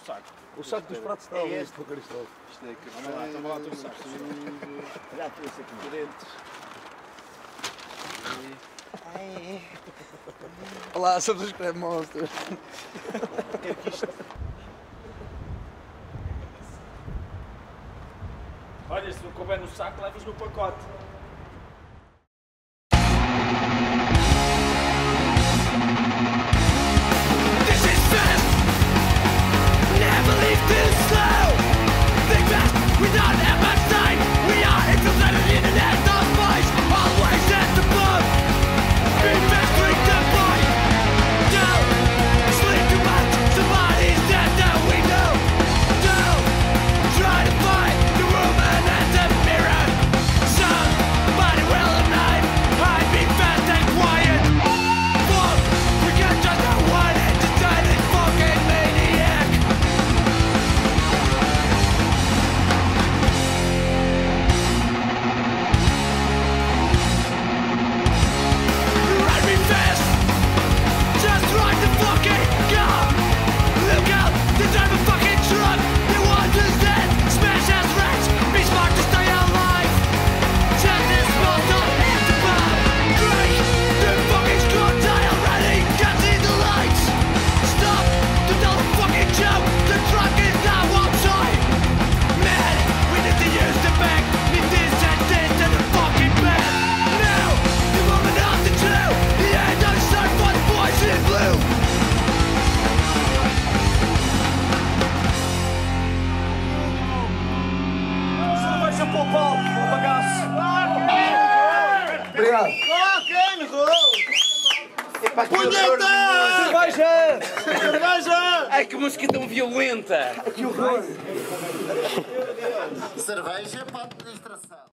o saco. O saco dos pratos de é este. Cristóvão. Isto é que... Vamos é lá, então vamos lá, o saco. Aqui. Dentes. Olá, somos os Crab Monsters. Olha, se não couber no saco, levas no pacote. Obrigado. Punheta! Cerveja! Cerveja! Ai, que música tão violenta! Que horror! Cerveja para a administração.